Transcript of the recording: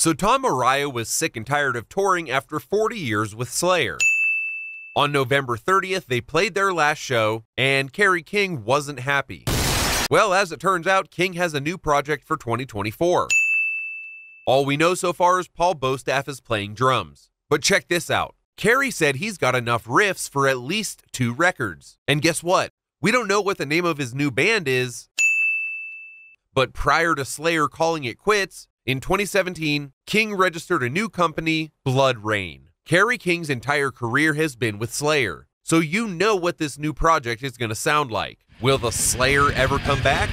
So Tom Araya was sick and tired of touring after 40 years with Slayer. On November 30th, they played their last show, and Kerry King wasn't happy. Well, as it turns out, King has a new project for 2024. All we know so far is Paul Bostaph is playing drums. But check this out. Kerry said he's got enough riffs for at least two records. And guess what? We don't know what the name of his new band is. But prior to Slayer calling it quits, in 2017, King registered a new company, Blood Rain. Kerry King's entire career has been with Slayer, so you know what this new project is going to sound like. Will the Slayer ever come back?